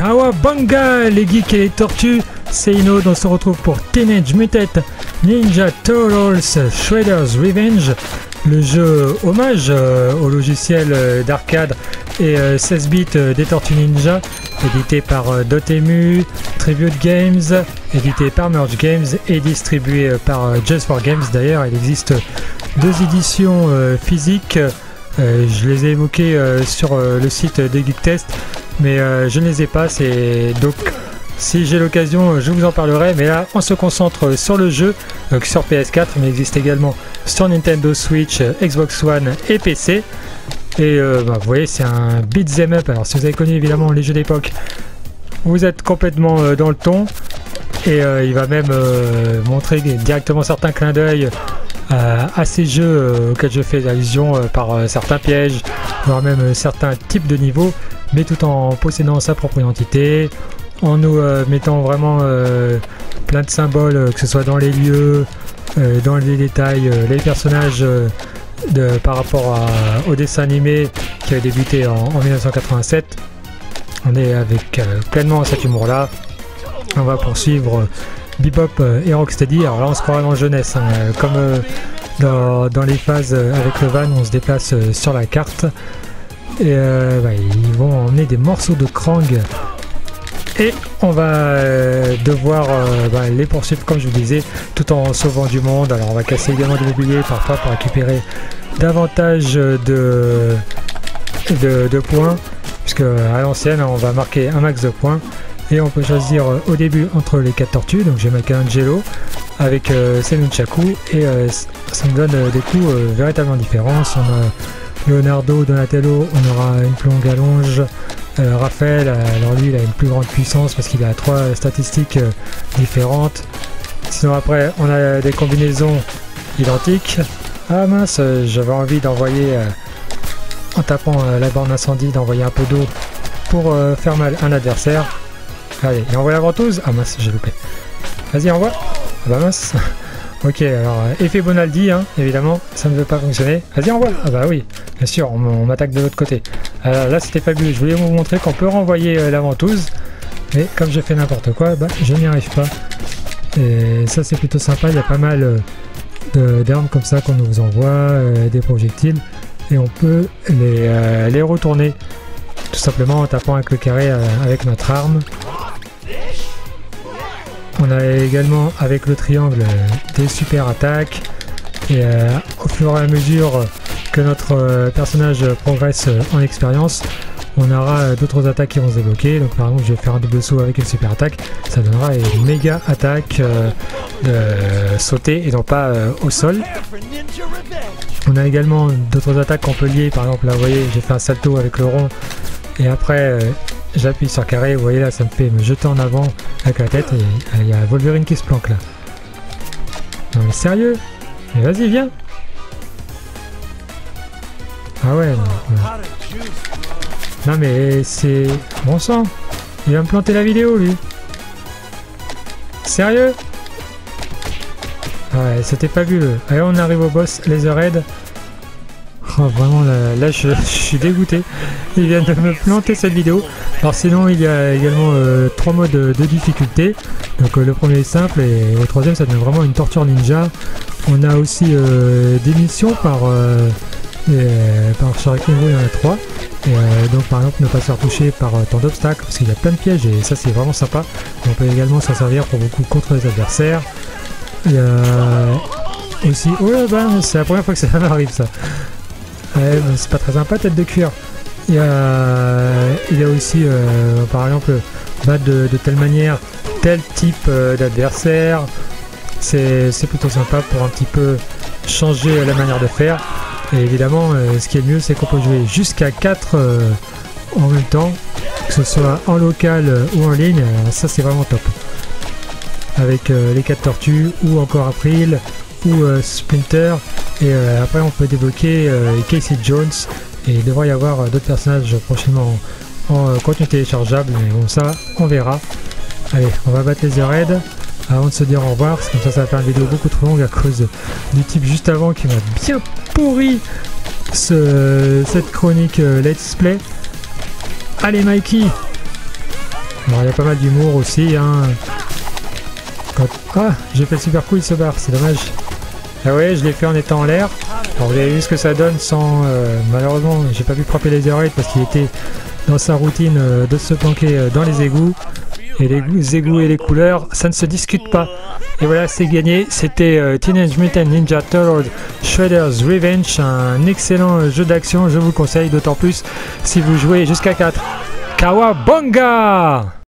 Cowabunga, les geeks et les tortues, c'est Ino, on se retrouve pour Teenage Mutant Ninja Turtles Shredder's Revenge, le jeu hommage euh, au logiciel euh, d'arcade et 16 euh, bits des Tortues Ninja, édité par Dotemu, Tribute Games, édité par Merge Games et distribué par Just for Games. D'ailleurs, il existe deux éditions physiques. je les ai évoquées sur le site de Geek Test mais euh, je ne les ai pas. C'est donc si j'ai l'occasion, je vous en parlerai. Mais là, on se concentre sur le jeu, donc sur PS4, mais il existe également sur Nintendo Switch, Xbox One et PC. Et euh, bah, vous voyez, c'est un beat'em up. Alors, si vous avez connu évidemment les jeux d'époque, vous êtes complètement euh, dans le ton. Et il va même montrer directement certains clins d'œil à ces jeux auxquels je fais allusion par certains pièges, voire même certains types de niveaux mais tout en possédant sa propre identité, en nous euh, mettant vraiment euh, plein de symboles, euh, que ce soit dans les lieux, dans les détails, les personnages par rapport au dessin animé qui a débuté en, 1987. On est avec pleinement cet humour-là. On va poursuivre Bebop et Rocksteady. Alors là, on se croit en jeunesse, hein, comme dans, dans, les phases avec le van, on se déplace sur la carte. Et euh, bah, ils vont emmener des morceaux de krang. Et on va euh, devoir euh, bah, les poursuivre comme je vous disais, tout en sauvant du monde. Alors on va casser également du mobilier parfois pour récupérer davantage de, points. Puisque à l'ancienne on va marquer un max de points. Et on peut choisir au début entre les quatre tortues. Donc j'ai Michelangelo avec euh, Senunchaku et ça me donne des coups véritablement différents. On a Leonardo, Donatello, on aura une plus longue allonge. Euh, Raphaël, alors lui, il a une plus grande puissance parce qu'il a trois statistiques euh, différentes. Sinon, après, on a des combinaisons identiques. Ah mince, j'avais envie d'envoyer, euh, en tapant la borne incendie, d'envoyer un peu d'eau pour faire mal un adversaire. Allez, il envoie la ventouse. Ah mince, j'ai loupé. Vas-y, envoie. Ah bah mince. Ok, alors euh, effet Bonaldi, hein, évidemment, ça ne veut pas fonctionner. Vas-y, envoie Ah bah oui, bien sûr, on, m'attaque de l'autre côté. Alors là, c'était fabuleux. Je voulais vous montrer qu'on peut renvoyer euh, la ventouse, mais comme j'ai fait n'importe quoi, bah, je n'y arrive pas. Et ça, c'est plutôt sympa. Il y a pas mal euh, d'armes comme ça qu'on nous envoie, des projectiles, et on peut les, les retourner tout simplement en tapant avec le carré avec notre arme. On a également avec le triangle des super attaques et euh, au fur et à mesure que notre euh, personnage progresse en expérience, on aura d'autres attaques qui vont se débloquer. Donc par exemple, je vais faire un double saut avec une super attaque, ça donnera une méga attaque euh, de sauter et non pas au sol. On a également d'autres attaques qu'on peut lier. Par exemple, là, vous voyez, j'ai fait un salto avec le rond et après J'appuie sur carré, vous voyez là, ça me fait me jeter en avant avec la tête et il y a Wolverine qui se planque là. Non mais sérieux? Mais vas-y, viens Ah ouais, non, mais c'est... Bon sang Il va me planter la vidéo, lui Sérieux? Ouais, c'était fabuleux. Allez, on arrive au boss, Laserhead. Vraiment, là, je, suis dégoûté. Il vient de me planter cette vidéo. Alors sinon, il y a également euh, trois modes de, difficulté. Donc euh, le premier est simple et le troisième, ça devient vraiment une torture ninja. On a aussi euh, des missions par... par sur il y en a trois. Et, donc par exemple ne pas se faire toucher par tant d'obstacles parce qu'il y a plein de pièges et ça c'est vraiment sympa. On peut également s'en servir pour beaucoup contre les adversaires. Il y a aussi... Oh là bah, c'est la première fois que ça m'arrive ça. Ouais, c'est pas très sympa, tête de cuir. Il y a, il y a aussi, euh, par exemple, battre de, telle manière tel type euh, d'adversaire. C'est plutôt sympa pour un petit peu changer la manière de faire. Et évidemment, euh, ce qui est mieux, c'est qu'on peut jouer jusqu'à 4 en même temps, que ce soit en local ou en ligne. ça, c'est vraiment top. Avec les 4 tortues ou encore April ou Splinter et euh, après, on peut débloquer euh, Casey Jones. Et il devrait y avoir euh, d'autres personnages prochainement en, contenu téléchargeable. Mais bon, ça, on verra. Allez, on va battre les Red avant de se dire au revoir. Comme ça, ça va faire une vidéo beaucoup trop longue à cause du type juste avant qui m'a bien pourri cette chronique Let's Play. Allez, Mikey Bon, il y a pas mal d'humour aussi. Hein. Ah, j'ai fait le super coup, il se barre, c'est dommage. Ah ouais, je l'ai fait en étant en l'air. Alors vous avez vu ce que ça donne sans... Euh, malheureusement, j'ai pas pu frapper les oreilles parce qu'il était dans sa routine euh, de se planquer euh, dans les égouts. Et les égouts et les couleurs, ça ne se discute pas. Et voilà, c'est gagné. C'était Teenage Mutant Ninja Turtles Shredder's Revenge, un excellent jeu d'action. Je vous conseille, d'autant plus si vous jouez jusqu'à 4. Kawabonga